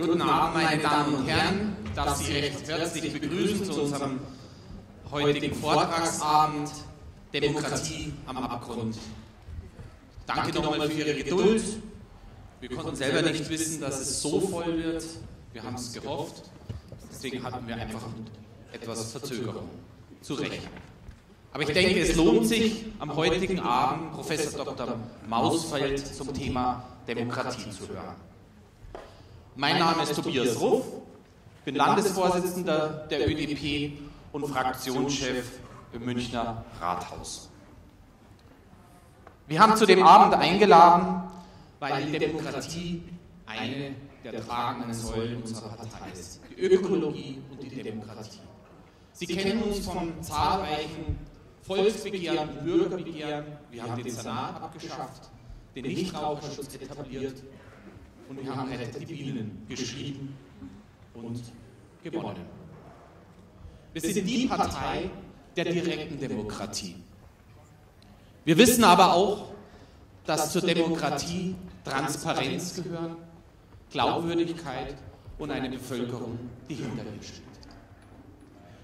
Guten Abend, meine Damen und Herren. Ich darf Sie recht herzlich begrüßen zu unserem heutigen Vortragsabend Demokratie am Abgrund. Danke nochmal für Ihre Geduld. Wir konnten selber nicht wissen, dass es so voll wird. Wir haben es gehofft. Deswegen hatten wir einfach etwas Verzögerung. Zu Recht. Aber ich denke, es lohnt sich, am heutigen Abend Professor Dr. Mausfeld zum Thema Demokratie zu hören. Mein Name ist Tobias Ruff, bin Landesvorsitzender der ÖDP und Fraktionschef im Münchner Rathaus. Wir haben zu dem Abend eingeladen, weil die Demokratie eine der tragenden Säulen unserer Partei ist. Die Ökologie und die Demokratie. Sie kennen uns von zahlreichen Volksbegehren Bürgerbegehren. Wir haben den Senat abgeschafft, den Nichtraucherschutz etabliert und wir haben Rettet die Bienen geschrieben und gewonnen. Wir sind die Partei der direkten Demokratie. Wir wissen aber auch, dass zur Demokratie Transparenz gehören, Glaubwürdigkeit und eine Bevölkerung, die hinter ihr steht.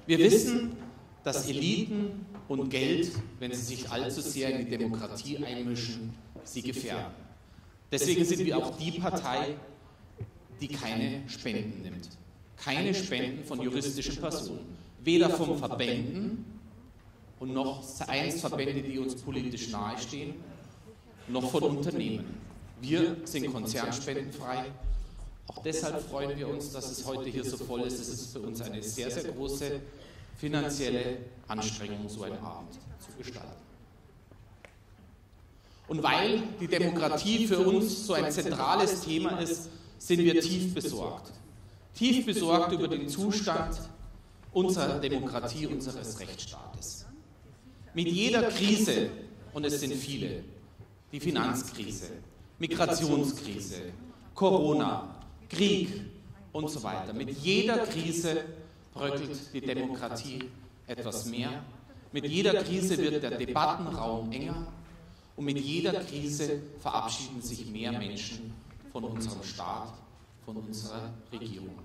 Wir wissen, dass Eliten und Geld, wenn sie sich allzu sehr in die Demokratie einmischen, sie gefährden. Deswegen sind wir auch die Partei, die keine Spenden nimmt. Keine Spenden von juristischen Personen. Weder von Verbänden und noch eins Verbände, die uns politisch nahestehen, noch von Unternehmen. Wir sind konzernspendenfrei. Auch deshalb freuen wir uns, dass es heute hier so voll ist. Es ist für uns eine sehr, sehr große finanzielle Anstrengung, so einen Abend zu gestalten. Und weil die Demokratie für uns so ein zentrales Thema ist, sind wir tief besorgt. Tief besorgt über den Zustand unserer Demokratie, unseres Rechtsstaates. Mit jeder Krise, und es sind viele, die Finanzkrise, Migrationskrise, Corona, Krieg und so weiter, mit jeder Krise bröckelt die Demokratie etwas mehr. Mit jeder Krise wird der Debattenraum enger und mit jeder Krise verabschieden sich mehr Menschen von unserem Staat, von unserer Regierung.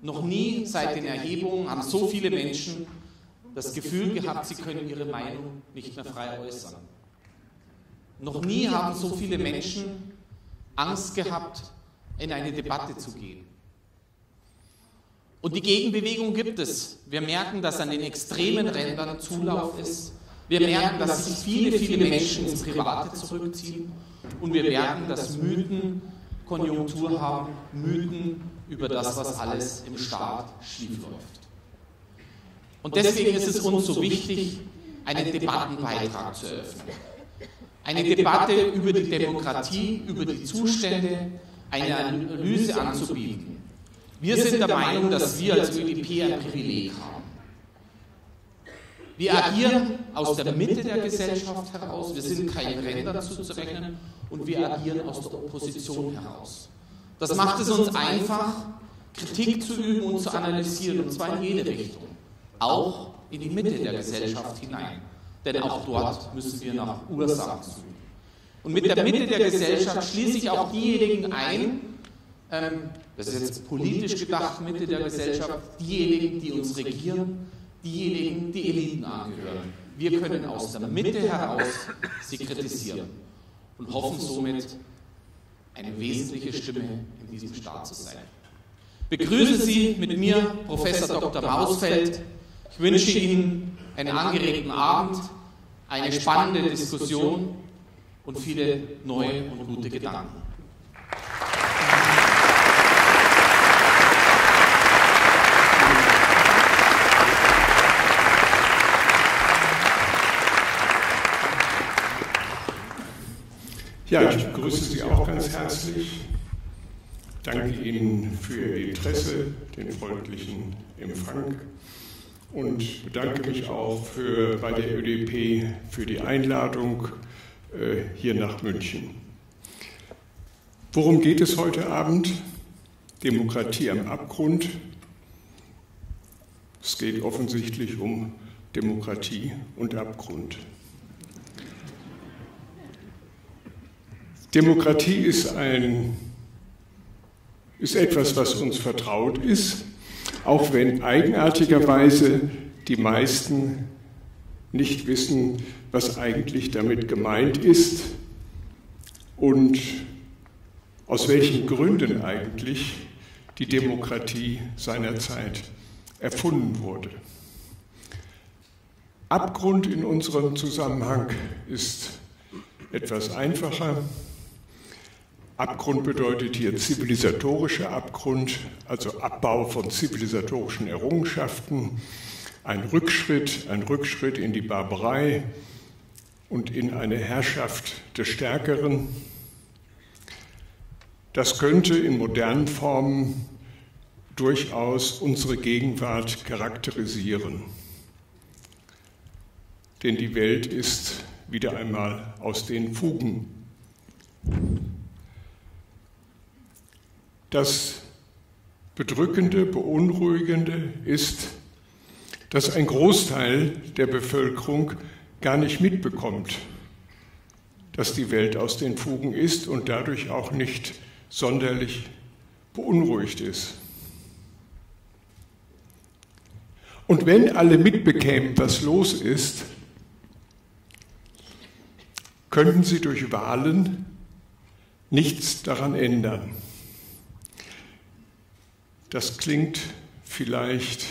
Noch nie seit den Erhebungen haben so viele Menschen das Gefühl gehabt, sie können ihre Meinung nicht mehr frei äußern. Noch nie haben so viele Menschen Angst gehabt, in eine Debatte zu gehen. Und die Gegenbewegung gibt es. Wir merken, dass an den extremen Rändern Zulauf ist. Wir merken, dass sich viele, viele Menschen ins Private zurückziehen. Und wir merken, dass Mythen Konjunktur haben, Mythen über das, was alles im Staat schiefläuft. Und deswegen ist es uns so wichtig, einen Debattenbeitrag zu eröffnen. Eine Debatte über die Demokratie, über die Zustände, eine Analyse anzubieten wir sind der Meinung, dass wir als ÖDP ein Privileg haben. Wir agieren aus der Mitte der Gesellschaft heraus, wir sind kein Rändern zuzurechnen und wir agieren aus der Opposition heraus. Das macht es uns einfach, Kritik zu üben und zu analysieren, und zwar in jede Richtung, auch in die Mitte der Gesellschaft hinein. Denn auch dort müssen wir nach Ursachen suchen. Und mit der Mitte der Gesellschaft schließe ich auch diejenigen ein, ähm, das ist jetzt politisch gedacht, Mitte der Gesellschaft, diejenigen, die uns regieren, diejenigen, die Eliten angehören. Wir können aus der Mitte heraus sie kritisieren und hoffen somit, eine wesentliche Stimme in diesem Staat zu sein. Begrüße Sie mit mir Professor Dr. Mausfeld. Ich wünsche Ihnen einen angeregten Abend, eine spannende Diskussion und viele neue und gute Gedanken. Ja, ich begrüße Sie auch ganz herzlich. Danke Ihnen für Ihr Interesse, den freundlichen Empfang und bedanke mich auch für, bei der ÖDP für die Einladung äh, hier nach München. Worum geht es heute Abend? Demokratie am Abgrund. Es geht offensichtlich um Demokratie und Abgrund. Demokratie ist ein ist etwas, was uns vertraut ist, auch wenn eigenartigerweise die meisten nicht wissen, was eigentlich damit gemeint ist und aus welchen Gründen eigentlich die Demokratie seinerzeit erfunden wurde. Abgrund in unserem Zusammenhang ist etwas einfacher. Abgrund bedeutet hier zivilisatorischer Abgrund, also Abbau von zivilisatorischen Errungenschaften, ein Rückschritt, ein Rückschritt in die Barbarei und in eine Herrschaft des Stärkeren. Das könnte in modernen Formen durchaus unsere Gegenwart charakterisieren. Denn die Welt ist wieder einmal aus den Fugen. Das Bedrückende, Beunruhigende ist, dass ein Großteil der Bevölkerung gar nicht mitbekommt, dass die Welt aus den Fugen ist und dadurch auch nicht sonderlich beunruhigt ist. Und wenn alle mitbekämen, was los ist, könnten sie durch Wahlen nichts daran ändern. Das klingt vielleicht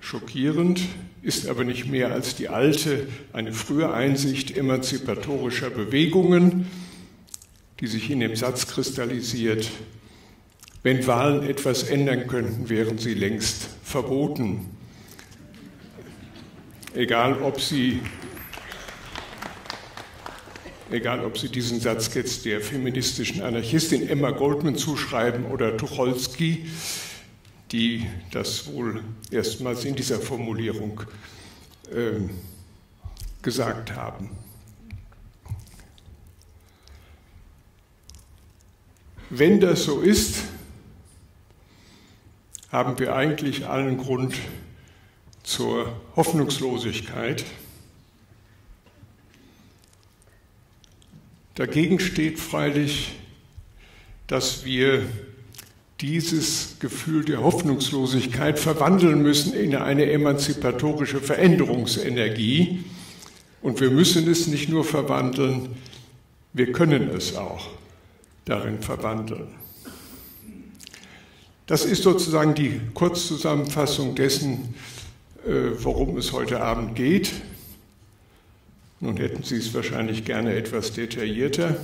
schockierend, ist aber nicht mehr als die alte, eine frühe Einsicht emanzipatorischer Bewegungen, die sich in dem Satz kristallisiert, wenn Wahlen etwas ändern könnten, wären sie längst verboten. Egal ob sie egal ob Sie diesen Satz jetzt der feministischen Anarchistin Emma Goldman zuschreiben oder Tucholsky, die das wohl erstmals in dieser Formulierung äh, gesagt haben. Wenn das so ist, haben wir eigentlich allen Grund zur Hoffnungslosigkeit. Dagegen steht freilich, dass wir dieses Gefühl der Hoffnungslosigkeit verwandeln müssen in eine emanzipatorische Veränderungsenergie. Und wir müssen es nicht nur verwandeln, wir können es auch darin verwandeln. Das ist sozusagen die Kurzzusammenfassung dessen, äh, worum es heute Abend geht. Nun hätten Sie es wahrscheinlich gerne etwas detaillierter.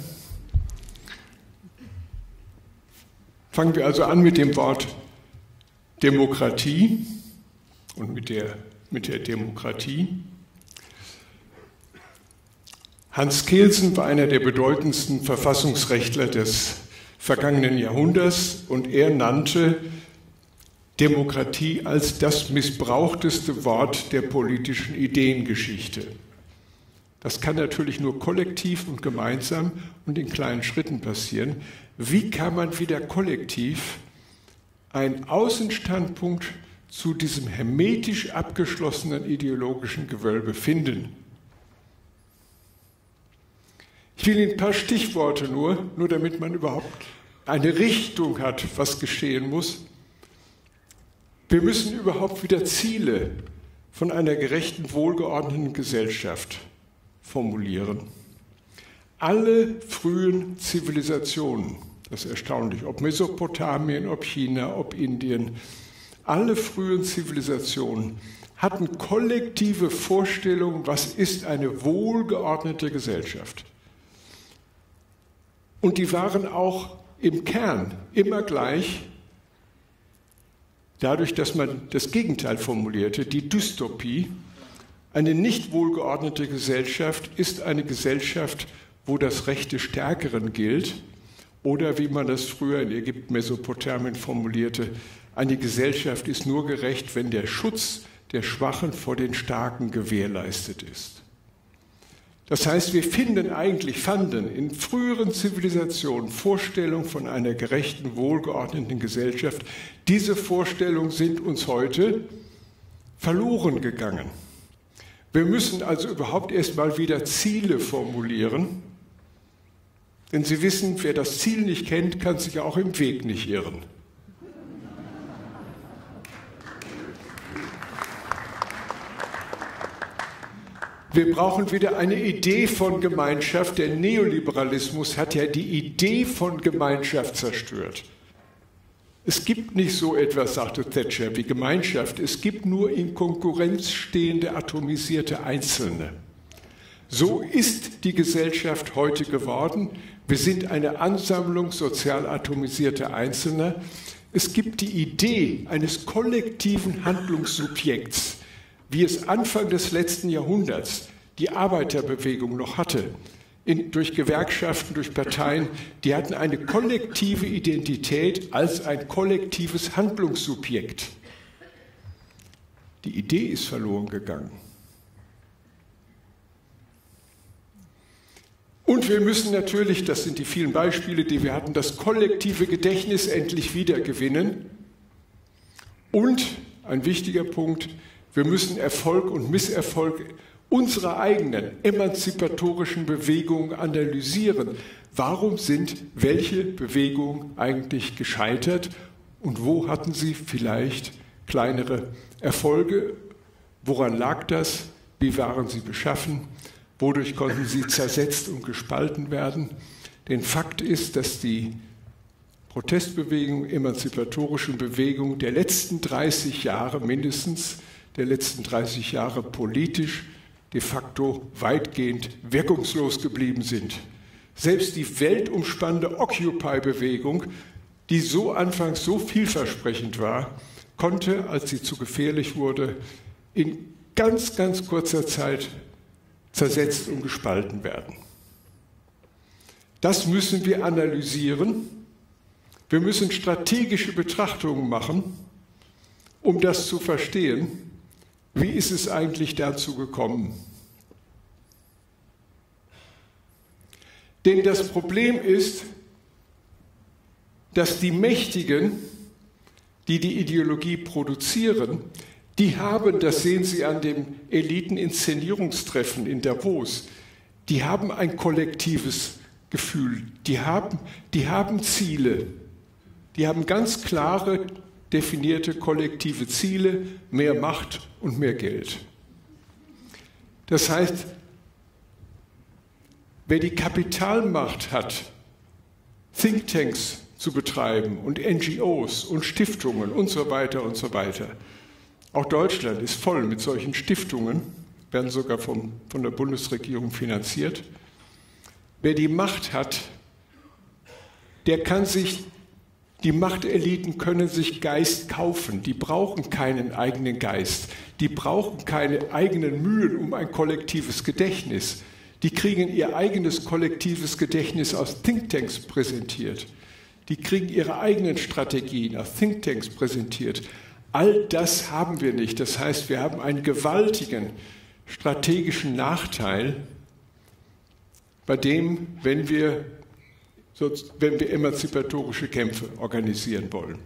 Fangen wir also an mit dem Wort Demokratie und mit der, mit der Demokratie. Hans Kelsen war einer der bedeutendsten Verfassungsrechtler des vergangenen Jahrhunderts und er nannte Demokratie als das missbrauchteste Wort der politischen Ideengeschichte. Das kann natürlich nur kollektiv und gemeinsam und in kleinen Schritten passieren. Wie kann man wieder kollektiv einen Außenstandpunkt zu diesem hermetisch abgeschlossenen ideologischen Gewölbe finden? Ich will Ihnen ein paar Stichworte nur, nur damit man überhaupt eine Richtung hat, was geschehen muss. Wir müssen überhaupt wieder Ziele von einer gerechten, wohlgeordneten Gesellschaft formulieren. Alle frühen Zivilisationen, das ist erstaunlich, ob Mesopotamien, ob China, ob Indien, alle frühen Zivilisationen hatten kollektive Vorstellungen, was ist eine wohlgeordnete Gesellschaft. Und die waren auch im Kern immer gleich, dadurch, dass man das Gegenteil formulierte, die Dystopie, eine nicht wohlgeordnete Gesellschaft ist eine Gesellschaft, wo das Recht des Stärkeren gilt oder wie man das früher in Ägypten, Mesopotamien formulierte, eine Gesellschaft ist nur gerecht, wenn der Schutz der Schwachen vor den Starken gewährleistet ist. Das heißt, wir finden eigentlich, fanden in früheren Zivilisationen Vorstellungen von einer gerechten, wohlgeordneten Gesellschaft. Diese Vorstellungen sind uns heute verloren gegangen. Wir müssen also überhaupt erst mal wieder Ziele formulieren, Denn Sie wissen, wer das Ziel nicht kennt, kann sich auch im Weg nicht irren. Wir brauchen wieder eine Idee von Gemeinschaft. Der Neoliberalismus hat ja die Idee von Gemeinschaft zerstört. Es gibt nicht so etwas, sagte Thatcher, wie Gemeinschaft. Es gibt nur in Konkurrenz stehende atomisierte Einzelne. So ist die Gesellschaft heute geworden. Wir sind eine Ansammlung sozial atomisierter Einzelner. Es gibt die Idee eines kollektiven Handlungssubjekts, wie es Anfang des letzten Jahrhunderts die Arbeiterbewegung noch hatte, in, durch Gewerkschaften, durch Parteien, die hatten eine kollektive Identität als ein kollektives Handlungssubjekt. Die Idee ist verloren gegangen. Und wir müssen natürlich, das sind die vielen Beispiele, die wir hatten, das kollektive Gedächtnis endlich wiedergewinnen. Und ein wichtiger Punkt, wir müssen Erfolg und Misserfolg unserer eigenen emanzipatorischen Bewegungen analysieren. Warum sind welche Bewegungen eigentlich gescheitert und wo hatten sie vielleicht kleinere Erfolge? Woran lag das? Wie waren sie beschaffen? Wodurch konnten sie zersetzt und gespalten werden? Denn Fakt ist, dass die Protestbewegung, emanzipatorischen Bewegung der letzten 30 Jahre mindestens, der letzten 30 Jahre politisch de facto weitgehend wirkungslos geblieben sind. Selbst die weltumspannende Occupy-Bewegung, die so anfangs so vielversprechend war, konnte, als sie zu gefährlich wurde, in ganz, ganz kurzer Zeit zersetzt und gespalten werden. Das müssen wir analysieren. Wir müssen strategische Betrachtungen machen, um das zu verstehen. Wie ist es eigentlich dazu gekommen? Denn das Problem ist, dass die Mächtigen, die die Ideologie produzieren, die haben, das sehen Sie an dem Eliteninszenierungstreffen in Davos, die haben ein kollektives Gefühl, die haben, die haben Ziele, die haben ganz klare definierte kollektive Ziele, mehr Macht und mehr Geld. Das heißt, wer die Kapitalmacht hat, Thinktanks zu betreiben und NGOs und Stiftungen und so weiter und so weiter, auch Deutschland ist voll mit solchen Stiftungen, werden sogar vom, von der Bundesregierung finanziert. Wer die Macht hat, der kann sich die Machteliten können sich Geist kaufen. Die brauchen keinen eigenen Geist. Die brauchen keine eigenen Mühen um ein kollektives Gedächtnis. Die kriegen ihr eigenes kollektives Gedächtnis aus Thinktanks präsentiert. Die kriegen ihre eigenen Strategien aus Thinktanks präsentiert. All das haben wir nicht. Das heißt, wir haben einen gewaltigen strategischen Nachteil, bei dem, wenn wir wenn wir emanzipatorische Kämpfe organisieren wollen.